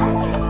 Okay.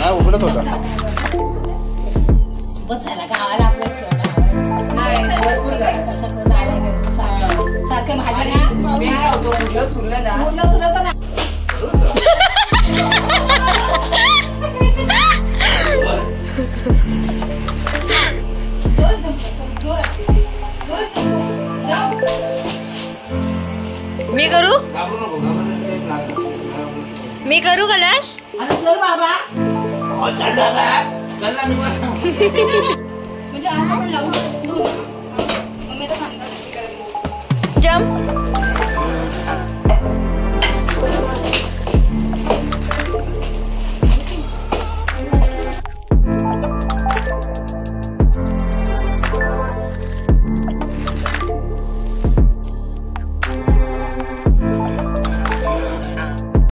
नाही उघडत होता. मी करू? मी करू कलश? बाबा. 我真的很爱很你们